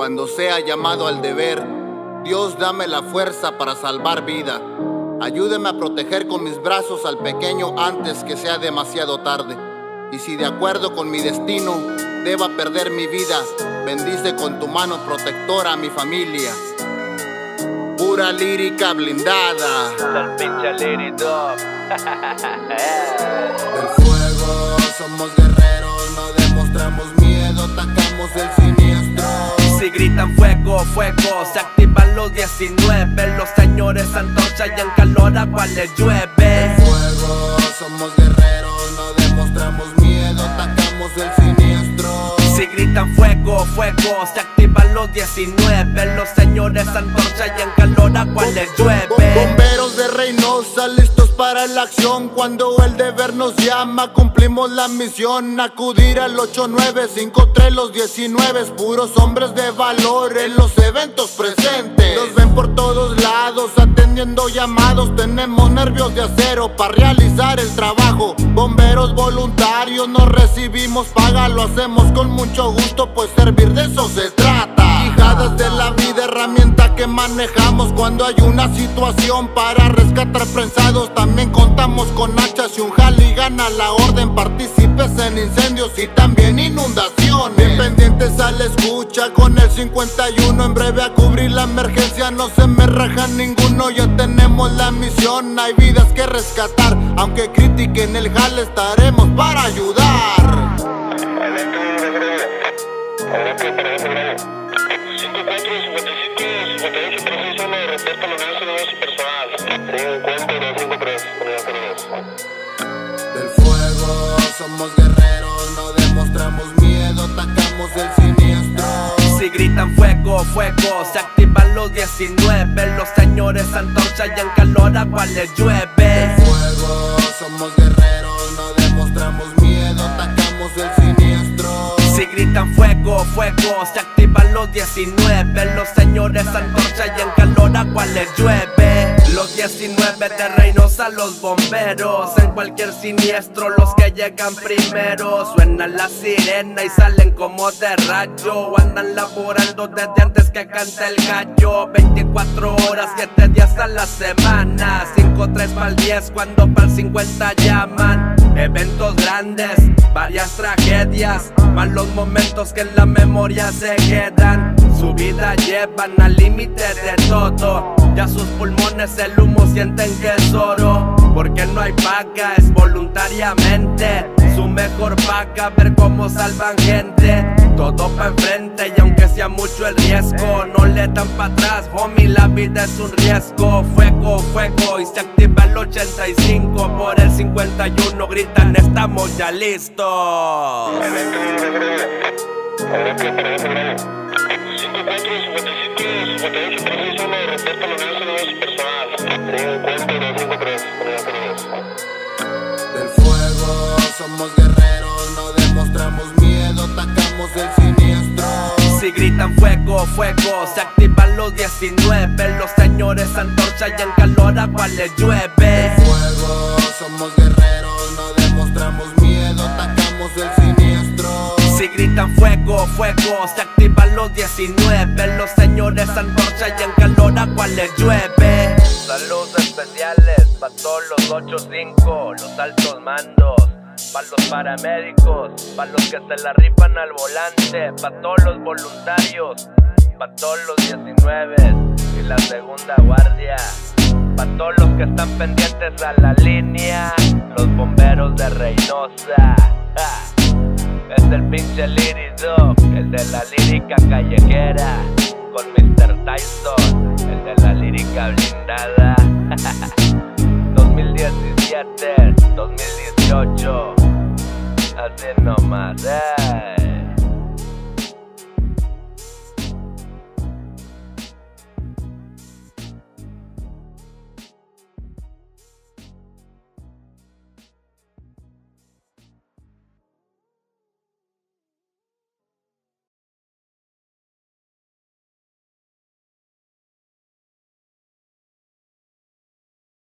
Cuando sea llamado al deber, Dios dame la fuerza para salvar vida. Ayúdeme a proteger con mis brazos al pequeño antes que sea demasiado tarde. Y si de acuerdo con mi destino deba perder mi vida, bendice con tu mano protectora a mi familia. Pura lírica blindada. Del fuego somos guerreros, fuego, se activan los 19. Los señores antorcha y en calor agua les llueve. Fuego somos guerreros, gritan fuego, fuego, se activan los 19. Los señores antorcha y en calor agua les llueve. Bomberos de Reynosa listos para la acción. Cuando el deber nos llama cumplimos la misión. Acudir al 8953 los 19 Puros hombres de valor en los eventos presentes. Los ven por todos lados atendiendo llamados. Tenemos nervios de acero para realizar el trabajo. Bomberos voluntarios no recibimos paga Lo hacemos con mucho gusto pues servir de eso se trata Quijadas de la vida herramienta que manejamos cuando hay una situación para rescatar prensados. También contamos con hachas y un jali gana la orden. Participes en incendios y también inundaciones. Bien pendientes a la escucha con el 51. En breve a cubrir la emergencia. No se me raja ninguno. Ya tenemos la misión. Hay vidas que rescatar. Aunque critiquen el jale, estaremos para ayudar. 54 55 58 361 reporta la unidad de su personal 50 253 unidad 02 Del fuego somos guerreros, no demostramos miedo, atacamos el siniestro. Si gritan fuego, fuego, se activan los 19. Los señores antorcha y en calor agua les llueve. Del fuego somos guerreros, no demostramos miedo. Si gritan fuego, fuego, se activan los 19. Los señores antorcha y en calor agua les llueve. Los 19 de Reynosa, los bomberos. En cualquier siniestro, los que llegan primero. Suena la sirena y salen como de rayo. Andan laborando desde antes que cante el gallo. 24 horas, 7 días a la semana. 5, 3 para el 10, cuando para el 50 llaman. Eventos grandes, varias tragedias, malos momentos que en la memoria se quedan. Su vida llevan al límite de todo. Ya sus pulmones el humo sienten que es oro. Porque no hay paga, es voluntariamente. Su mejor paga, ver cómo salvan gente. Todo pa' enfrente y aunque sea mucho el riesgo, no le dan pa' atrás, homie, la vida es un riesgo. Fuego, fuego y se activa el 85. Por el 51 gritan, estamos ya listos. Si gritan fuego, fuego, se activan los 19. Los señores antorcha y en calor agua les llueve. Fuego somos guerreros, no demostramos miedo, atacamos el siniestro. Si gritan fuego, fuego, se activan los 19. Los señores antorcha y en calor agua les llueve. Saludos especiales para todos los 8-5, los altos mandos. Para los paramédicos, para los que se la rifan al volante, para todos los voluntarios, para todos los 19 y la segunda guardia, para todos los que están pendientes a la línea, los bomberos de Reynosa. Es el pinche Liri Dog, el de la lírica callejera, con Mr. Tyson, el de la lírica blindada. 2017, 2018, I've been on my ride.